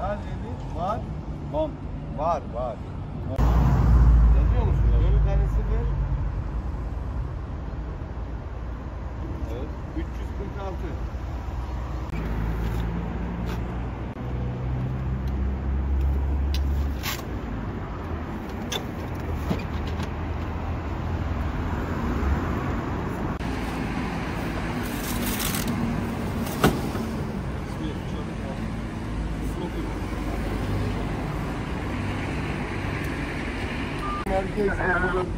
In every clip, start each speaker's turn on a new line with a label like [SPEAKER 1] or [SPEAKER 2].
[SPEAKER 1] Nerede? Var.
[SPEAKER 2] Bon.
[SPEAKER 1] Var, var.
[SPEAKER 2] Yazıyor musun?
[SPEAKER 1] Yolu karesidir.
[SPEAKER 2] Evet. Merkez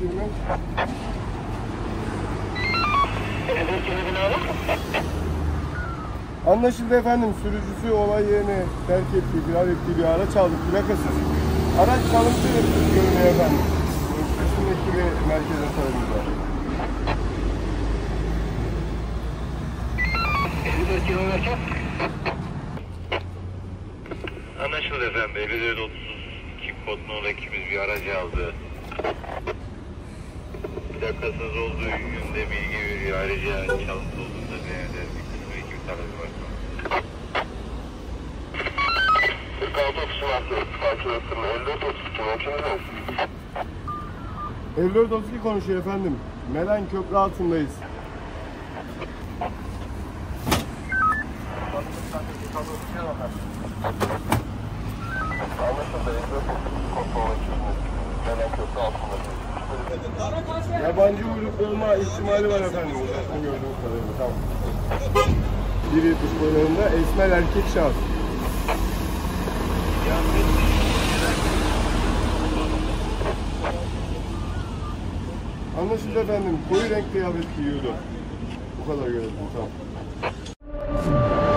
[SPEAKER 2] Birimi. Anlaşıldı efendim. Sürücüsü olay yerine terk ettiği, firar ettiği bir araç aldı. Plakasız. Araç çalıntı görünüyor efendim. Üstündeki bir merkeze sorumlular.
[SPEAKER 3] 54 kilometre.
[SPEAKER 4] Anlaşıldı efendim. 5432 kod nolu ekibimiz bir aracı aldı. Plakasız olduğu yönünde bilgi veriyor. Ayrıca çalıntı olduğunda değerler bir kısmı ekibi talebi var.
[SPEAKER 3] 46 36 takip ettim. 54 32 mümkün
[SPEAKER 2] 5432 konuşuyor efendim. Melen Köprü altındayız.
[SPEAKER 3] Anlaşıldı. 54 32 kontrol ekibimiz. Melen köprü altında.
[SPEAKER 2] Yabancı uyruklu olma ihtimali var efendim. Uzaktan gördüğümüz kadarıyla. Tamam. 1.70 boylarında esmer erkek şahıs. Anlaşıldı efendim. Koyu renk kıyafet giyiyordu. Bu kadar görelim. Tamam.